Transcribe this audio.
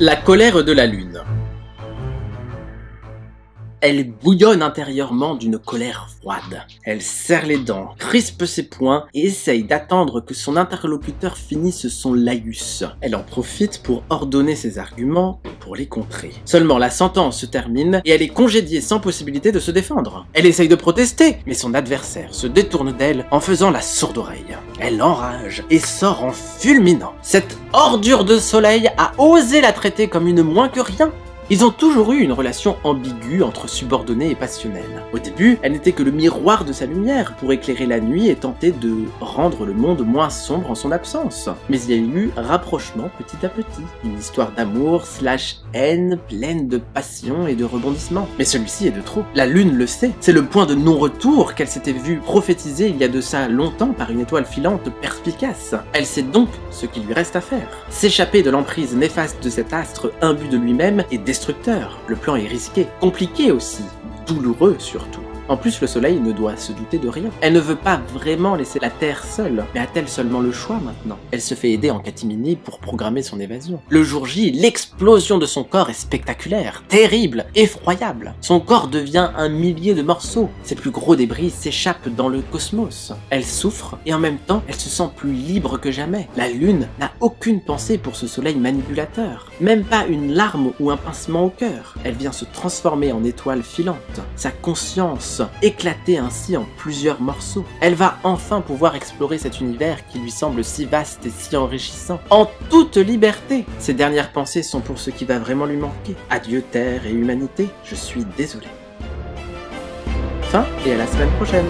La colère de la lune. Elle bouillonne intérieurement d'une colère froide. Elle serre les dents, crispe ses poings et essaye d'attendre que son interlocuteur finisse son laïus. Elle en profite pour ordonner ses arguments les contrer. Seulement la sentence se termine et elle est congédiée sans possibilité de se défendre. Elle essaye de protester, mais son adversaire se détourne d'elle en faisant la sourde oreille. Elle enrage et sort en fulminant. Cette ordure de soleil a osé la traiter comme une moins que rien ils ont toujours eu une relation ambiguë entre subordonnés et passionnels. Au début, elle n'était que le miroir de sa lumière pour éclairer la nuit et tenter de rendre le monde moins sombre en son absence. Mais il y a eu rapprochement petit à petit. Une histoire d'amour slash haine pleine de passion et de rebondissements. Mais celui-ci est de trop. La lune le sait. C'est le point de non-retour qu'elle s'était vue prophétiser il y a de ça longtemps par une étoile filante perspicace. Elle sait donc ce qu'il lui reste à faire. S'échapper de l'emprise néfaste de cet astre imbu de lui-même et destructeur. Le plan est risqué, compliqué aussi, douloureux surtout. En plus, le soleil ne doit se douter de rien. Elle ne veut pas vraiment laisser la Terre seule, mais a-t-elle seulement le choix maintenant? Elle se fait aider en catimini pour programmer son évasion. Le jour J, l'explosion de son corps est spectaculaire, terrible, effroyable. Son corps devient un millier de morceaux. Ses plus gros débris s'échappent dans le cosmos. Elle souffre et en même temps, elle se sent plus libre que jamais. La Lune n'a aucune pensée pour ce soleil manipulateur. Même pas une larme ou un pincement au cœur. Elle vient se transformer en étoile filante. Sa conscience éclater ainsi en plusieurs morceaux. Elle va enfin pouvoir explorer cet univers qui lui semble si vaste et si enrichissant, en toute liberté. Ses dernières pensées sont pour ce qui va vraiment lui manquer. Adieu terre et humanité, je suis désolé. Fin et à la semaine prochaine.